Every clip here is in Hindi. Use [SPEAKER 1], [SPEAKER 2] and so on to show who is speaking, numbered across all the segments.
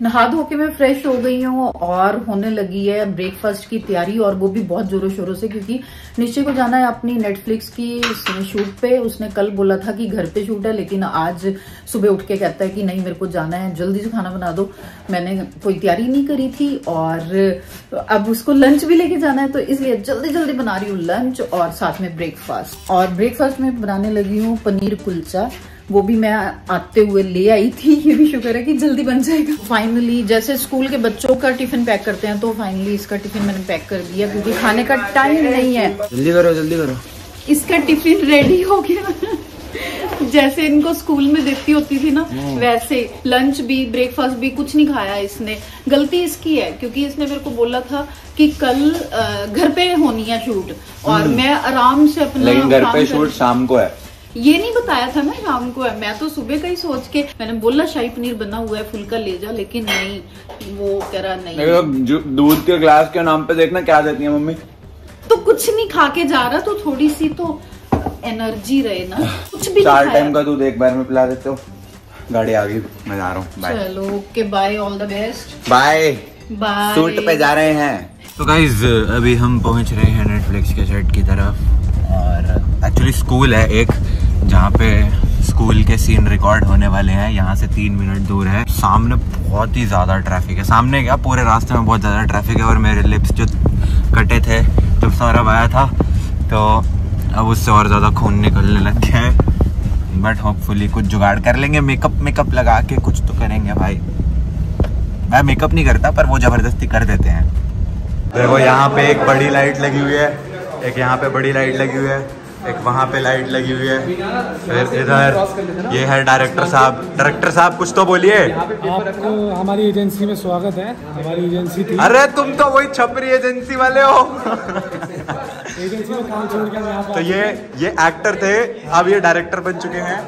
[SPEAKER 1] नहा धो के मैं फ्रेश हो गई हूँ और होने लगी है ब्रेकफास्ट की तैयारी और वो भी बहुत जोरों शोरों से क्योंकि निश्चय को जाना है अपनी नेटफ्लिक्स की शूट पे। उसने कल बोला था कि घर पे शूट है, लेकिन आज सुबह उठ के कहता है कि नहीं, मेरे को जाना है, जल्दी से खाना बना दो। मैंने कोई तैयारी नहीं करी थी और अब उसको लंच भी लेके जाना है तो इसलिए जल्दी जल्दी बना रही हूँ लंच और साथ में ब्रेकफास्ट और ब्रेकफास्ट में बनाने लगी हूँ पनीर कुलचा। वो भी मैं आते हुए ले आई थी। ये भी शुक्र है कि जल्दी बन जाएगा। फाइनली जैसे स्कूल के बच्चों का टिफ़िन पैक करते हैं तो फाइनली इसका टिफ़िन मैंने पैक कर दिया क्योंकि खाने का टाइम नहीं है।
[SPEAKER 2] जल्दी करो जल्दी करो।
[SPEAKER 1] इसका टिफ़िन रेडी हो गया। जैसे इनको स्कूल में देती होती थी ना
[SPEAKER 2] हम्म।
[SPEAKER 1] वैसे। लंच भी ब्रेकफास्ट भी कुछ नहीं खाया इसने। गलती इसकी है क्योंकि इसने मेरे को बोला था कि कल घर पे होनी है शूट। और
[SPEAKER 2] हम्म।
[SPEAKER 1] मैं आराम से अपना
[SPEAKER 2] लेकिन घर पे शूट शाम को है।
[SPEAKER 1] ये नहीं बताया था ना शाम को। मैं तो सुबह का ही सोच के मैंने बोला शाही पनीर बना हुआ है फुल्का ले जा। लेकिन नहीं वो कह रहा नहीं।
[SPEAKER 2] जो- दूध के ग्लास के नाम पे देखना क्या देती है मम्मी।
[SPEAKER 1] तो कुछ नहीं खा के जा रहा तो थोड़ी सी तो एनर्जी रहे ना। कुछ भी
[SPEAKER 2] चार टाइम का दूध एक बार में पिला देते हो। गाड़ी आ गई मैं जा रहा हूँ। बाय
[SPEAKER 1] चलो okay bye all the best
[SPEAKER 2] bye
[SPEAKER 1] bye
[SPEAKER 2] suit पे जा रहे हैं। तो गाइज़ अभी हम पहुँच रहे हैं नेटफ्लिक्स के सेट की तरफ़। और एक्चुअली स्कूल है एक। जहाँ पे स्कूल के सीन रिकॉर्ड होने वाले हैं। यहाँ से तीन मिनट दूर है। सामने बहुत ही ज़्यादा ट्रैफ़िक है। सामने क्या? पूरे रास्ते में बहुत ज़्यादा ट्रैफ़िक है और मेरे लिप्स जो कटे थे, जब सौरभ आया था तो अब उससे और ज़्यादा खून निकलने लग गया है। बट होपफुली कुछ जुगाड़ कर लेंगे। मेकअप मेकअप लगा के कुछ तो करेंगे भाई। मैं मेकअप नहीं करता, पर वो ज़बरदस्ती कर देते हैं। देखो, यहाँ पे एक बड़ी लाइट लगी हुई है। एक यहाँ पे बड़ी लाइट लगी हुई है। एक वहाँ पे लाइट लगी हुई है। फिर इधर ये है डायरेक्टर साहब। डायरेक्टर साहब कुछ तो बोलिए।
[SPEAKER 3] आपको हमारी एजेंसी में स्वागत है। हमारी एजेंसी थी
[SPEAKER 2] अरे तुम तो वही छपरी एजेंसी वाले हो।
[SPEAKER 3] एजेंसी में काम छोड़ के
[SPEAKER 2] तो ये ये एक्टर थे। अब ये डायरेक्टर बन चुके हैं।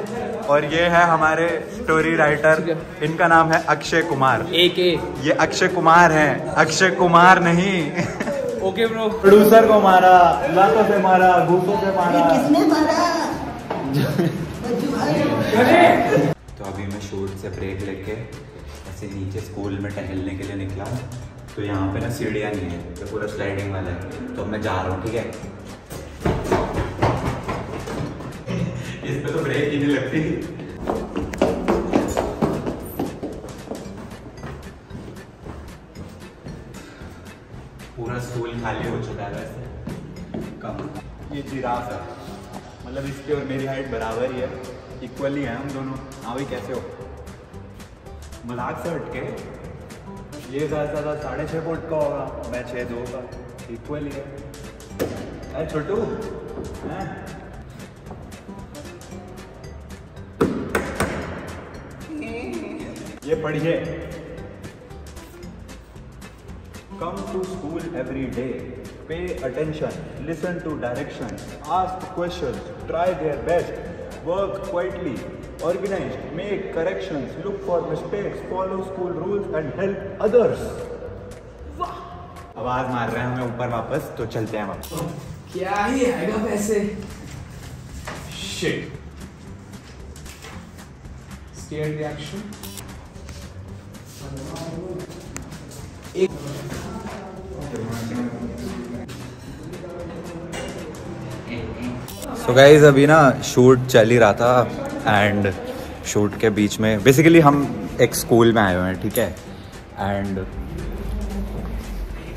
[SPEAKER 2] और ये है हमारे स्टोरी राइटर इनका नाम है अक्षय कुमार। ये अक्षय कुमार हैं। अक्षय कुमार नहीं।
[SPEAKER 3] ओके ब्रो
[SPEAKER 2] प्रोड्यूसर को मारा लातों से मारा घूसों से मारा। किसने मारा? तो अभी मैं शूट से ब्रेक लेके ऐसे नीचे स्कूल में टहलने के लिए निकला हूँ। तो यहाँ पे ना सीढ़ियाँ नहीं है तो पूरा स्लाइडिंग वाला है। तो मैं जा रहा हूँ ठीक है? इस पे तो ब्रेक ही नहीं लगती। हो चुका है वैसे। कम। ये जिराफ है। मतलब इसकी और मेरी हाइट बराबर ही है। इक्वली है हम दोनों। हाँ भाई, कैसे हो? मज़ाक से हटके, ये ज़्यादा ज़्यादा साढ़े छः फुट का होगा, मैं छः दो का। इक्वली है। अरे छोटू, हैं? ये पढ़िए। Come to school every day pay attention listen to direction ask question try their best work quietly organise make correction look for mistakes follow school rules and help others आवाज़ मार रहे हैं हमें ऊपर वापस तो चलते हैं वापस।
[SPEAKER 3] क्या ही आएगा पैसे?
[SPEAKER 2] शिट
[SPEAKER 3] स्टेयर रिएक्शन एक
[SPEAKER 2] तो गाइज़ अभी ना शूट चल ही रहा था एंड शूट के बीच में बेसिकली हम एक स्कूल में आए हुए हैं ठीक है? एंड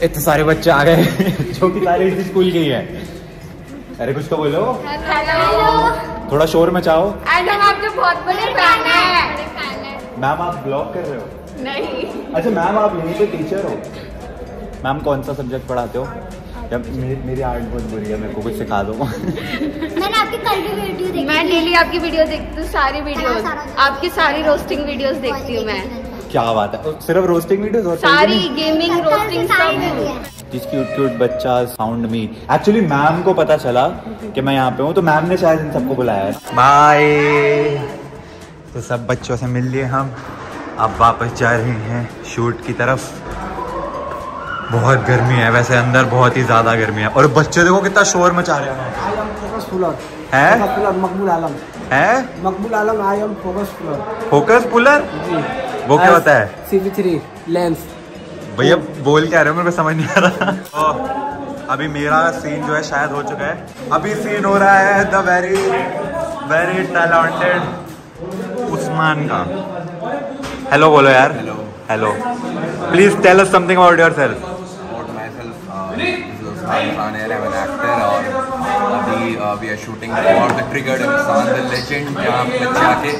[SPEAKER 2] इतने सारे बच्चे आ गए जो कि सारे इसी स्कूल के ही है। अरे कुछ तो बोलो।
[SPEAKER 4] हेलो
[SPEAKER 2] थोड़ा शोर मचाओ।
[SPEAKER 4] एंड हम आपके बहुत बड़े फ़ैन हैं।
[SPEAKER 2] मैम आप ब्लॉग कर रहे हो?
[SPEAKER 4] नहीं।
[SPEAKER 2] अच्छा मैम आप यहीं पे टीचर हो? मैम कौन सा सब्जेक्ट पढ़ाते हो? या मेरी मेरी आर्ट बहुत बुरी है मेरे को कुछ सिखा दो।
[SPEAKER 5] मैंने आपकी कल की वीडियो देखी
[SPEAKER 4] मैं डेली आपकी वीडियो देखती हूँ सारी वीडियोस आपकी सारी रोस्टिंग वीडियोस देखती हूँ मैं।
[SPEAKER 2] क्या बात है? सिर्फ़ रोस्टिंग वीडियोस और
[SPEAKER 4] सारी गेमिंग रोस्टिंग सब
[SPEAKER 2] जिस क्यूट क्यूट बच्चा साउंड मी एक्चुअली मैम को पता चला कि मैं यहाँ पे हूँ तो मैम ने शायद इन सबको बुलाया बाय तो सब बच्चों से मिल लिए हम। अब वापस जा रहे हैं शूट की तरफ़। बहुत गर्मी है वैसे अंदर बहुत ही ज़्यादा गर्मी है। और बच्चे देखो कितना शोर मचा रहे हैं
[SPEAKER 3] आई एम फोकस फुलर
[SPEAKER 2] है?
[SPEAKER 3] फुलर मकबूल आलम।
[SPEAKER 2] है?
[SPEAKER 3] Maqbool Alam I am focus puller
[SPEAKER 2] focus puller वो क्या होता है?
[SPEAKER 3] सी थ्री लेंस
[SPEAKER 2] भैया बोल क्या रहे हो? मेरे को समझ नहीं आ रहा। अभी मेरा सीन जो है शायद हो चुका है। अभी सीन हो रहा है the very very talented Usman का। हेलो बोलो यार। Hello hello please tell us something about yourself
[SPEAKER 6] Usman Khan here. I'm an actor और अभी we are shooting for the Triggered इंसान the legend जहाँ पे बच्चे आके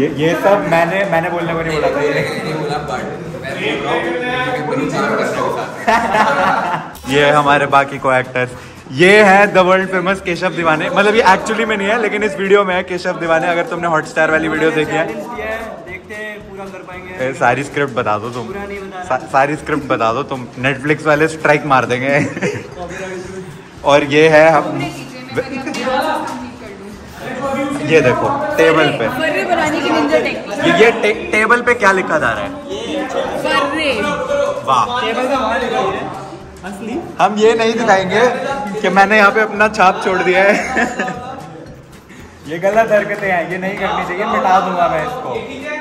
[SPEAKER 2] ये ये सब मैंने मैंने बोलने को नहीं बोला था। ये
[SPEAKER 6] नहीं बोला मैं रहा हूँ हो। साथ
[SPEAKER 2] ये है हमारे बाकी को एक्टर्स ये है द वर्ल्ड फ़ेमस केशव दीवाने। मतलब ये एक्चुअली में नहीं है लेकिन इस वीडियो में है केशव दीवाने अगर तुमने हॉटस्टार वाली वीडियो देखी है। ए, सारी स्क्रिप्ट बता दो तुम। सा, सारी स्क्रिप्ट बता दो तुम। नेटफ्लिक्स वाले स्ट्राइक मार देंगे। और ये है हम ये देखो टेबल पे। ये, ये टे, टेबल पे क्या लिखा जा रहा है? वाह। हम ये नहीं दिखाएँगे कि मैंने यहाँ पे अपना छाप छोड़ दिया है। ये गलत हरकतें हैं ये नहीं करनी चाहिए मिटा दूँगा मैं इसको।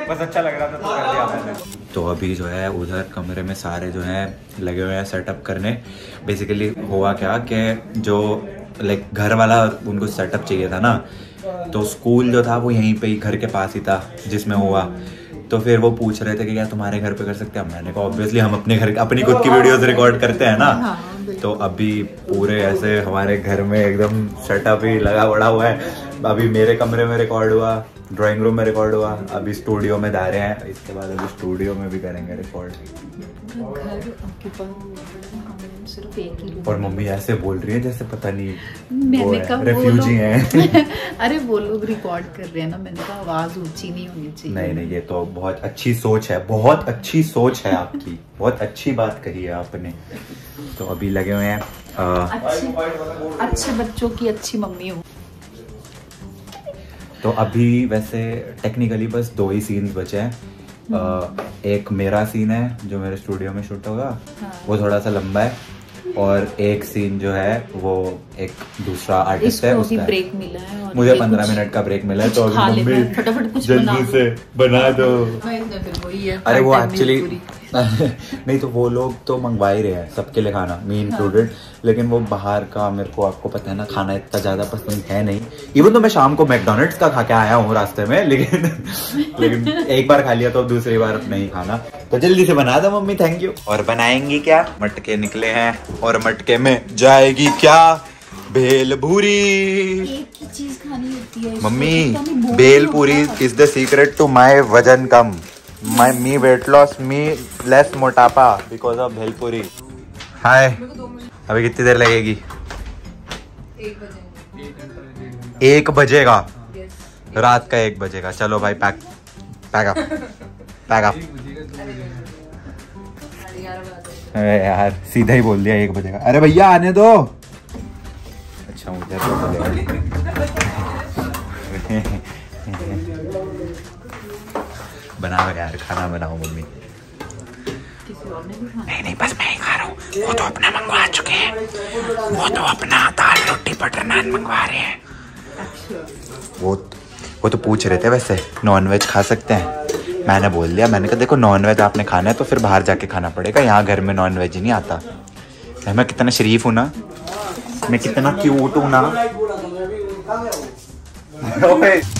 [SPEAKER 2] बस अच्छा लग रहा था तो कर दिया मैंने। तो अभी जो है उधर कमरे में सारे जो हैं लगे हुए हैं सेटअप करने। बेसिकली हुआ क्या कि जो लाइक घर वाला उनको सेटअप चाहिए था ना तो स्कूल जो था वो यहीं पे ही घर के पास ही था जिसमें हुआ। तो फिर वो पूछ रहे थे कि क्या तुम्हारे घर पे कर सकते हैं? मैंने कहा ऑब्वियसली हम अपने घर अपनी खुद की वीडियोस रिकॉर्ड करते हैं ना। तो अभी पूरे ऐसे हमारे घर में एकदम सेटअप ही लगा बड़ा हुआ है। अभी मेरे कमरे में रिकॉर्ड हुआ ड्राइंग रूम में रिकॉर्ड हुआ अभी स्टूडियो में जा रहे हैं इसके बाद अभी स्टूडियो में भी करेंगे रिकॉर्ड और मम्मी ऐसे बोल रही है जैसे पता नहीं
[SPEAKER 1] मैंने कहा
[SPEAKER 2] रेफ्यूजी हैं।
[SPEAKER 1] अरे वो लोग रिकॉर्ड कर रहे हैं ना मैंने कहा आवाज़ ऊँची नहीं होनी चाहिए।
[SPEAKER 2] नहीं नहीं ये तो बहुत अच्छी सोच है बहुत अच्छी सोच है आपकी बहुत अच्छी बात कही है आपने। तो अभी लगे हुए हैं
[SPEAKER 1] अच्छे अच्छे बच्चों की अच्छी मम्मी हो।
[SPEAKER 2] तो अभी वैसे टेक्निकली बस दो ही सीन्स बचे हैं। एक मेरा सीन है जो मेरे स्टूडियो में शूट होगा वो थोड़ा सा लंबा है। और एक सीन जो है वो एक दूसरा आर्टिस्ट है उसका है।
[SPEAKER 1] ब्रेक मिला है और
[SPEAKER 2] मुझे पंद्रह मिनट का ब्रेक मिला है तो अभी मम्मी
[SPEAKER 1] फटाफट कुछ
[SPEAKER 2] जल्दी से बना दो।
[SPEAKER 1] फिर वही है।
[SPEAKER 2] अरे वो एक्चुअली। नहीं तो वो लोग तो मंगवा ही रहे हैं सबके लिए खाना मी इंक्लूडेड लेकिन वो बाहर का मेरे को आपको पता है ना खाना इतना ज़्यादा पसंद है नहीं। इवन तो मैं शाम को मैकडोनल्ड्स का खा के आया हूँ रास्ते में लेकिन लेकिन एक बार खा लिया तो दूसरी बार नहीं खाना। तो जल्दी से बना दो मम्मी थैंक यू और बनाएँगी क्या? मटके निकले हैं और मटके में जाएगी क्या? भेल भूरी।
[SPEAKER 1] एक चीज़ खानी होती है
[SPEAKER 2] mummy bhel puri is the secret to my वज़न कम। My me weight loss me less मोटापा बिकॉज़ ऑफ़ भेलपुरी हाय अभी कितनी देर लगेगी? एक बजेगा। रात का एक बजेगा। चलो भाई pack pack up pack up अरे यार, सीधा ही बोल दिया, एक बजेगा। अरे भैया, आने दो। अच्छा मुझे बनाओ यार खाना बनाओ मम्मी। नहीं नहीं बस मैं ही खा रहा हूँ। वो तो अपना मंगवा चुके हैं। वो तो अपना दाल रोटी बटर नान मंगवा रहे हैं। वो वो तो पूछ रहे थे वैसे नॉन वेज खा सकते हैं। मैंने बोल दिया मैंने कहा देखो नॉन वेज आपने खाना है तो फिर बाहर जाके खाना पड़ेगा। यहाँ घर में नॉन वेज ही नहीं आता। मैं कितना शरीफ हूँ ना। मैं कितना क्यूट हूँ ना।